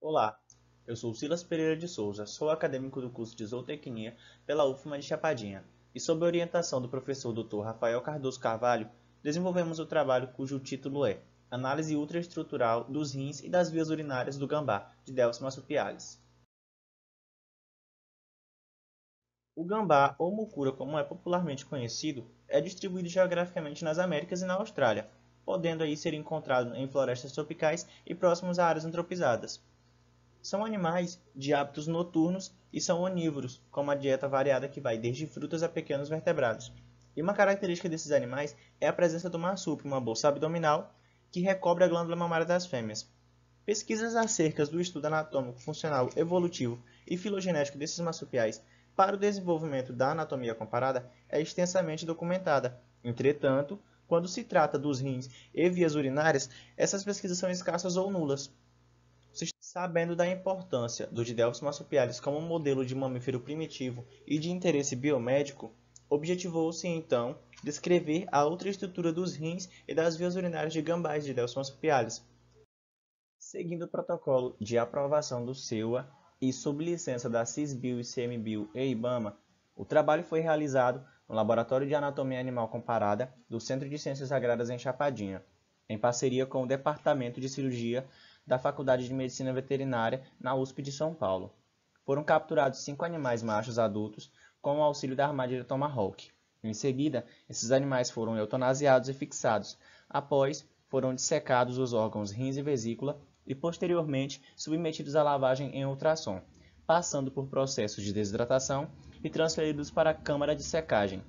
Olá, eu sou Silas Pereira de Souza, sou acadêmico do curso de Zootecnia pela UFMA de Chapadinha e sob orientação do professor Dr. Rafael Cardoso Carvalho, desenvolvemos o trabalho cujo título é Análise ultraestrutural dos rins e das vias urinárias do gambá, de Delcio marsupialis. O gambá, ou mucura como é popularmente conhecido, é distribuído geograficamente nas Américas e na Austrália, podendo aí ser encontrado em florestas tropicais e próximos a áreas antropizadas. São animais de hábitos noturnos e são onívoros, com uma dieta variada que vai desde frutas a pequenos vertebrados. E uma característica desses animais é a presença do marsúpio, uma bolsa abdominal que recobre a glândula mamária das fêmeas. Pesquisas acerca do estudo anatômico, funcional, evolutivo e filogenético desses marsupiais para o desenvolvimento da anatomia comparada é extensamente documentada. Entretanto, quando se trata dos rins e vias urinárias, essas pesquisas são escassas ou nulas. Sabendo da importância do Didelphis marsupialis como modelo de mamífero primitivo e de interesse biomédico, objetivou-se então descrever a outra estrutura dos rins e das vias urinárias de gambás de Didelphis marsupialis. Seguindo o protocolo de aprovação do SEUA e sob licença da CISBio, ICMBio e IBAMA, o trabalho foi realizado no Laboratório de Anatomia Animal Comparada do Centro de Ciências Agrárias em Chapadinha, em parceria com o Departamento de Cirurgia da Faculdade de Medicina Veterinária na USP de São Paulo. Foram capturados cinco animais machos adultos com o auxílio da armadilha Tomahawk. Em seguida, esses animais foram eutanasiados e fixados. Após, foram dissecados os órgãos rins e vesícula e posteriormente submetidos à lavagem em ultrassom, passando por processos de desidratação e transferidos para a câmara de secagem.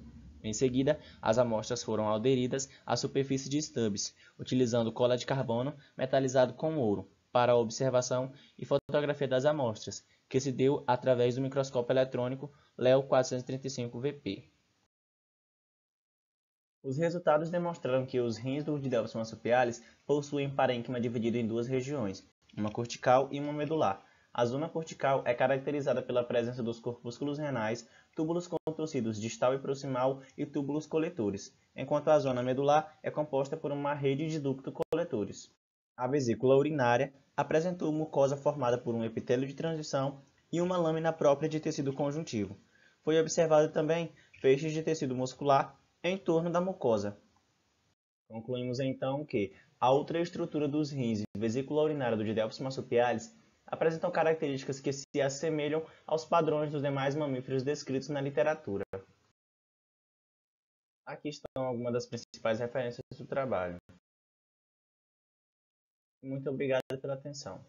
Em seguida, as amostras foram aderidas à superfície de stubs, utilizando cola de carbono metalizado com ouro para a observação e fotografia das amostras, que se deu através do microscópio eletrônico LEO 435VP. Os resultados demonstraram que os rins do Didelphis marsupialis possuem parênquima dividido em duas regiões, uma cortical e uma medular, a zona cortical é caracterizada pela presença dos corpúsculos renais, túbulos contorcidos distal e proximal e túbulos coletores, enquanto a zona medular é composta por uma rede de ducto coletores. A vesícula urinária apresentou mucosa formada por um epitélio de transição e uma lâmina própria de tecido conjuntivo. Foi observado também feixes de tecido muscular em torno da mucosa. Concluímos então que a outra estrutura dos rins e vesícula urinária do Didelphis marsupialis apresentam características que se assemelham aos padrões dos demais mamíferos descritos na literatura. Aqui estão algumas das principais referências do trabalho. Muito obrigado pela atenção.